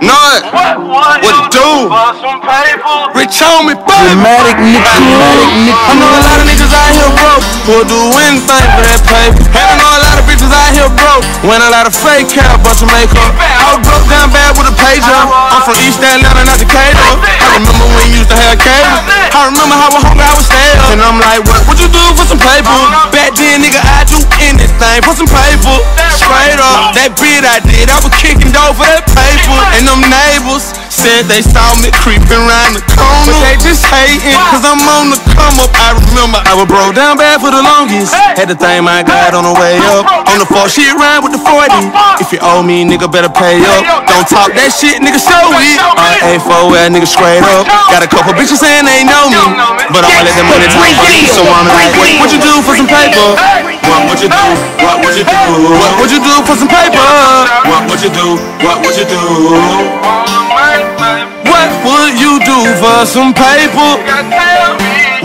It. What What you do? for some paper? Rich on me, baby. Dramatic nigga, I know a lot of niggas out here broke who'll do anything for that paper. And I know a lot of bitches out here broke when a lot of fake hair, bunch of makeup. I was broke down bad with a pager. I'm from East Atlanta, not Decatur. I remember when you used to have cable. I remember how I hungry I was stay up. And I'm like, what would you do for some paper? Back then, nigga, I do anything for some paper. Straight up, that bid I did, I was kicking dough for. And them neighbors said they saw me creeping around the corner. But they just hating, cause I'm on the come up. I remember I was broke down bad for the longest. Had to thank my God on the way up. On the floor, shit rhyme with the 40. If you owe me, nigga, better pay up. Don't talk that shit, nigga, show it. I ain't A4 well, nigga, straight up. Got a couple bitches saying they know me. But I'ma let them money talk for me. So I'm like, what would you do for some paper? What would you do? What would you do? What would you do for some paper? What would you do? What would you do? What would you do for some paper?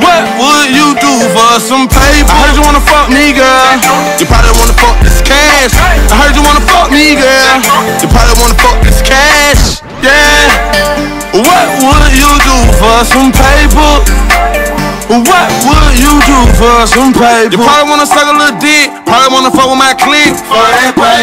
What would you do for some paper? I heard you wanna fuck me, girl. You probably wanna fuck this cash. I heard you wanna fuck me, girl. You probably wanna fuck this cash. Yeah. What would you do for some paper? What would you do for some paper? You probably wanna suck a little dick, probably wanna fuck with my clique.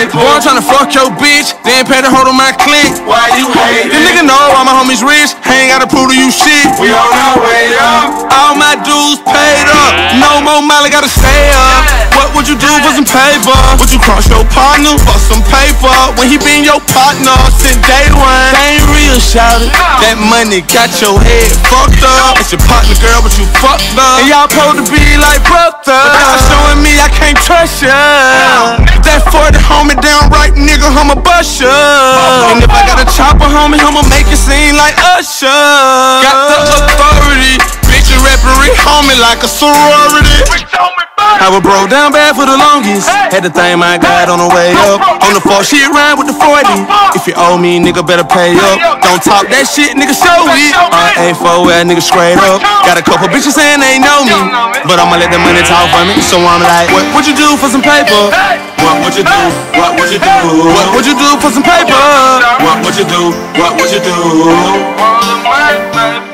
For paper. Boy, I'm tryna fuck your bitch, then pay the hold on my clique. Why you hate This nigga know all my homies rich, I ain't gotta prove to you shit. We on our way up. All my dues paid up, no more Molly gotta stay up. What you do for some paper? Would you cross your partner for some paper? When he been your partner since day one. Ain't real, shout it. That money got your head fucked up. It's your partner, girl, but you fucked up. And y'all supposed to be like brothers. But y'all showing me I can't trust ya. That 40 homie down right, nigga, I'ma bust ya. And if I got a chopper, homie, I'ma make it seem like Usher. Got the authority. Bitch, you referee, homie, like a sorority. I was broke down bad for the longest. Had to thank my God on the way up. On the floor, shit rhyme with the 40. If you owe me, nigga, better pay up. Don't talk that shit, nigga, show it. I ain't for nigga, straight up. Got a couple bitches saying they know me. But I'ma let the money talk for me. So I'm like, what would you do for some paper? What would you do? What would you do? What would you do for some paper? What would you do? What would you do?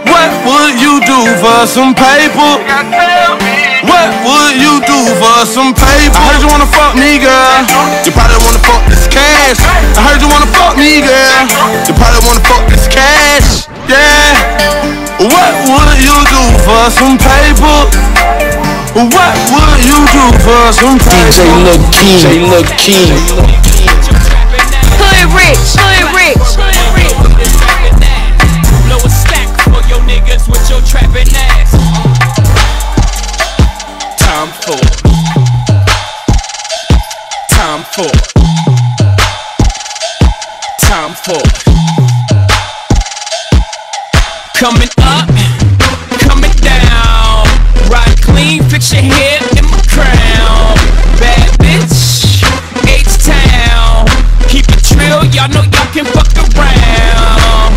What would you do for some paper? What would you do for some paper? I heard you wanna fuck me, girl. You probably wanna fuck this cash. I heard you wanna fuck me, girl. You probably wanna fuck this cash. Yeah. What would you do for some paper? What DJ Lil King, DJ Lil King. Hood rich, hood rich, hood rich. Blow a stack for your niggas with your trapping ass. Tom Ford. Tom Ford. Tom Ford. Coming up, coming down. Ride clean, fix your hair in my crown. Bad bitch, H-Town. Keep it trill, y'all know y'all can fuck around.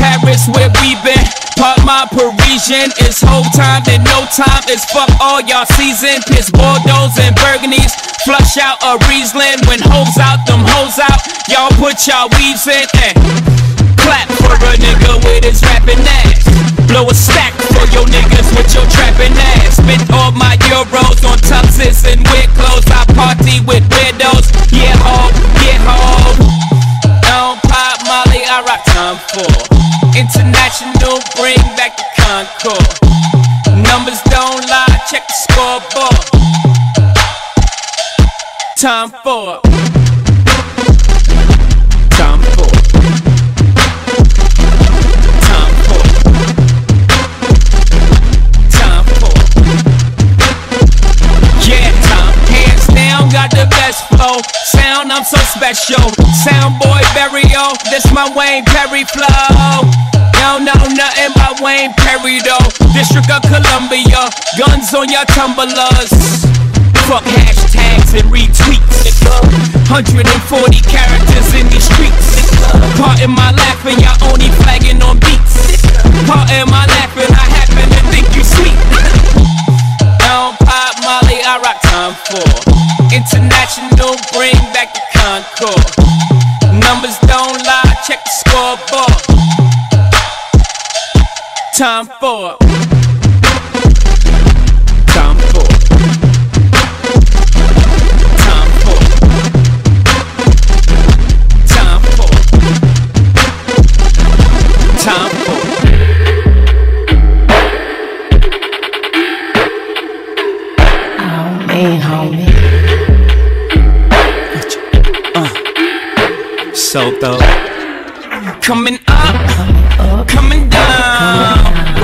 Paris, where we been. Pop my Parisian. It's whole time, then no time. It's fuck all y'all season. Piss Bordeaux and Burgundies. Flush out a Riesling. When hoes out, them hoes out. Y'all put y'all weaves in. And clap Tom Ford international. Bring back the Concorde. Numbers don't lie. Check the scoreboard. Tom Ford. Tom Ford. Tom Ford. Tom Ford. Yeah, time. Hands down, got the best flow. Sound, I'm so special. Sound boy Barrio, this my Wayne Perry flow. Y'all know nothing about Wayne Perry though. District of Columbia, guns on your tumblers. Fuck hashtags and retweets. 140 characters in these streets. Pardon my laughing, y'all only flagging on beats. Pardon my laughing, I happen to think you sweet. Don't pop Molly, I rock Tom Ford international. Bring back the Concorde. Tom Ford. Tom Ford. Tom Ford. Tom Ford. Tom Ford. Man, homie. Uh. So dope. Coming up, coming up, coming down. Coming down.